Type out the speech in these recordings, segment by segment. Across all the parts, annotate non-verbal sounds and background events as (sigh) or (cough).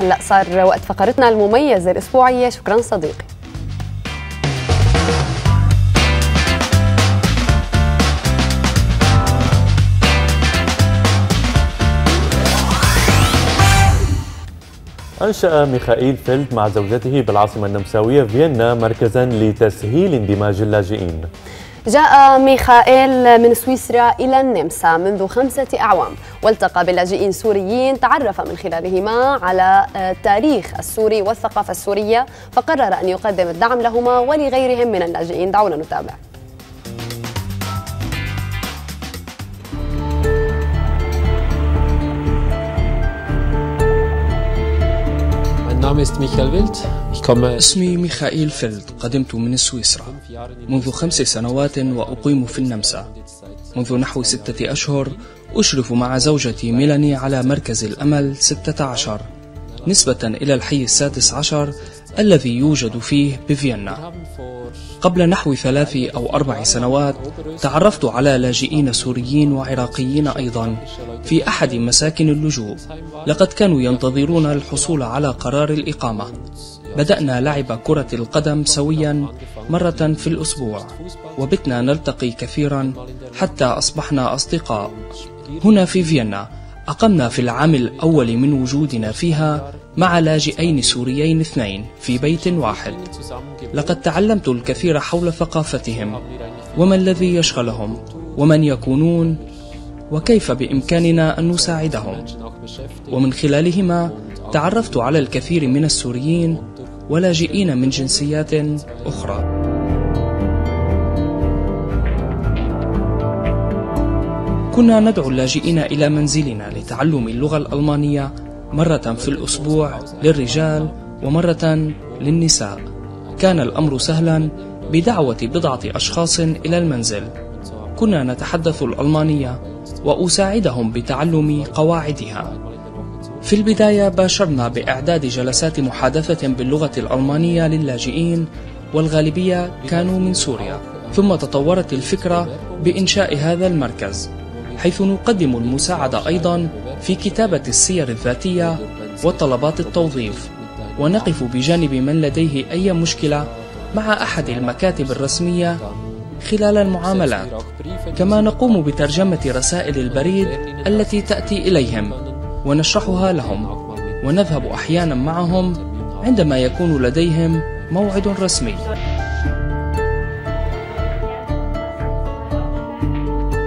هلا صار وقت فقرتنا المميزة الأسبوعية. شكرا صديقي. أنشأ ميخائيل فيلد مع زوجته بالعاصمة النمساوية فيينا مركزا لتسهيل اندماج اللاجئين. جاء ميخائيل من سويسرا إلى النمسا منذ خمسة أعوام. والتقى بلاجئين سوريين تعرف من خلالهما على التاريخ السوري والثقافة السورية فقرر أن يقدم الدعم لهما ولغيرهم من اللاجئين. دعونا نتابع. Ist Michael Wild. Ich komme اسمي ميخائيل فيلد قدمت من سويسرا. منذ خمس سنوات وأقيم في النمسا. منذ نحو ستة أشهر أشرف مع زوجتي ميلاني على مركز الأمل 16 نسبة إلى الحي السادس عشر الذي يوجد فيه بفيينا. قبل نحو ثلاث أو أربع سنوات تعرفت على لاجئين سوريين وعراقيين أيضا في أحد مساكن اللجوء. لقد كانوا ينتظرون الحصول على قرار الإقامة. بدأنا لعب كرة القدم سويا مرة في الأسبوع وبتنا نلتقي كثيرا حتى أصبحنا أصدقاء. هنا في فيينا أقمنا في العام الأول من وجودنا فيها مع لاجئين سوريين اثنين في بيت واحد. لقد تعلمت الكثير حول ثقافتهم وما الذي يشغلهم ومن يكونون وكيف بإمكاننا أن نساعدهم. ومن خلالهما تعرفت على الكثير من السوريين ولاجئين من جنسيات أخرى. كنا ندعو اللاجئين إلى منزلنا لتعلم اللغة الألمانية مرة في الأسبوع للرجال ومرة للنساء. كان الأمر سهلا بدعوة بضعة أشخاص إلى المنزل. كنا نتحدث الألمانية وأساعدهم بتعلم قواعدها. في البداية باشرنا بإعداد جلسات محادثة باللغة الألمانية للاجئين والغالبية كانوا من سوريا. ثم تطورت الفكرة بإنشاء هذا المركز. حيث نقدم المساعدة أيضا في كتابة السير الذاتية وطلبات التوظيف. ونقف بجانب من لديه أي مشكلة مع أحد المكاتب الرسمية خلال المعاملات. كما نقوم بترجمة رسائل البريد التي تأتي إليهم ونشرحها لهم. ونذهب أحيانا معهم عندما يكون لديهم موعد رسمي.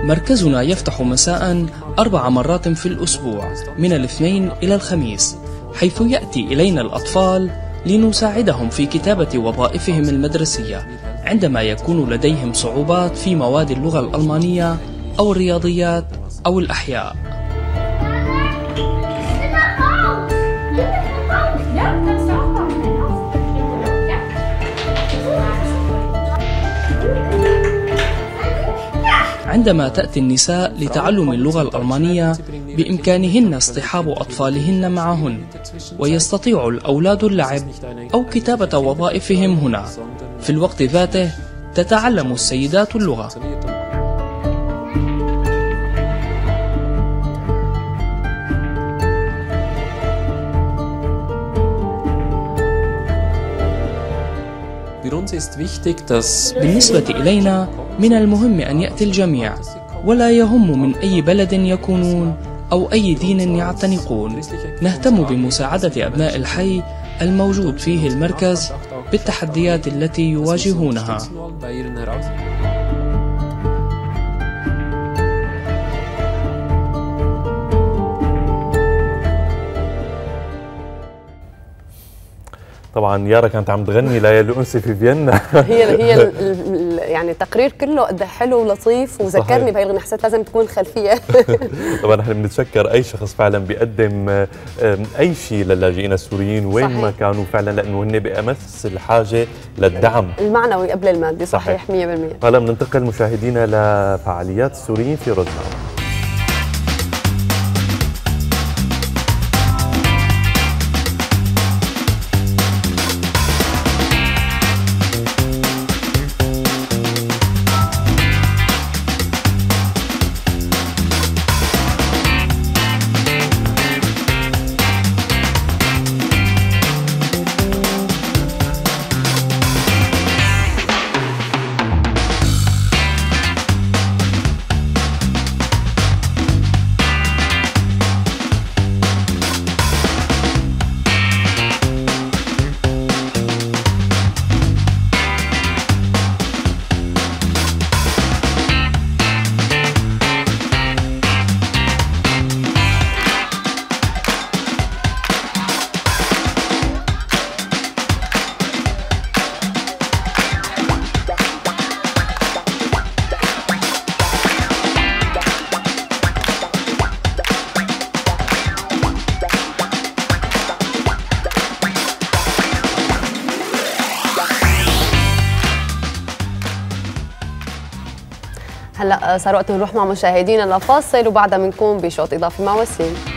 مركزنا يفتح مساء أربع مرات في الأسبوع من الاثنين إلى الخميس حيث يأتي إلينا الأطفال لنساعدهم في كتابة وظائفهم المدرسية عندما يكون لديهم صعوبات في مواد اللغة الألمانية أو الرياضيات أو الأحياء. عندما تأتي النساء لتعلم اللغة الألمانية بإمكانهن اصطحاب أطفالهن معهن ويستطيع الأولاد اللعب أو كتابة وظائفهم هنا. في الوقت ذاته تتعلم السيدات اللغة. بالنسبة إلينا من المهم أن يأتي الجميع ولا يهم من أي بلد يكونون أو أي دين يعتنقون. نهتم بمساعدة أبناء الحي الموجود فيه المركز بالتحديات التي يواجهونها. طبعا يارا كانت عم تغني ليالي أنسي في فيينا. هي (laughs) هي ال (laughs) ال يعني التقرير كله قد حلو ولطيف وذكرني بهي الأغنية حسيت لازم تكون خلفية. (laughs) طبعا نحن بنتشكر أي شخص فعلا بيقدم أي شيء للاجئين السوريين وين صحيح. ما كانوا فعلا لأنه هن بأمس الحاجة للدعم. المعنوي قبل المادي صحيح, صحيح. 100% هلا بننتقل مشاهدينا لفعاليات السوريين في روزناو هلأ صار وقت نروح مع مشاهدينا لفاصل وبعدها بنكون بشوط إضافي مع وسيم.